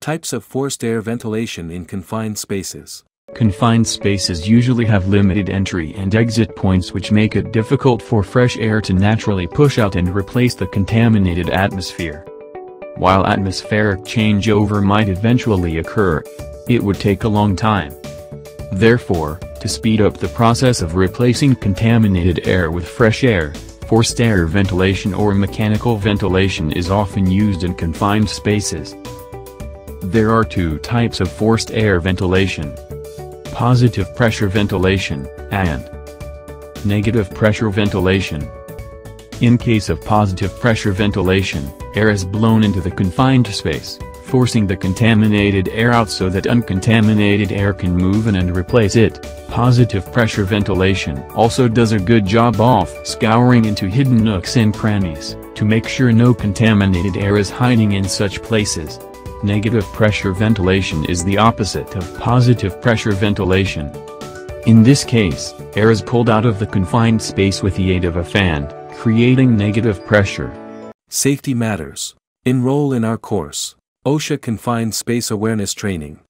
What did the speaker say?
Types of forced air ventilation in confined spaces. Confined spaces usually have limited entry and exit points which make it difficult for fresh air to naturally push out and replace the contaminated atmosphere. While atmospheric changeover might eventually occur, it would take a long time. Therefore, to speed up the process of replacing contaminated air with fresh air, forced air ventilation or mechanical ventilation is often used in confined spaces. There are two types of forced air ventilation. Positive pressure ventilation, and negative pressure ventilation. In case of positive pressure ventilation, air is blown into the confined space, forcing the contaminated air out so that uncontaminated air can move in and replace it. Positive pressure ventilation also does a good job of scouring into hidden nooks and crannies, to make sure no contaminated air is hiding in such places. Negative pressure ventilation is the opposite of positive pressure ventilation. In this case, air is pulled out of the confined space with the aid of a fan, creating negative pressure. Safety matters. Enroll in our course. OSHA Confined Space Awareness Training.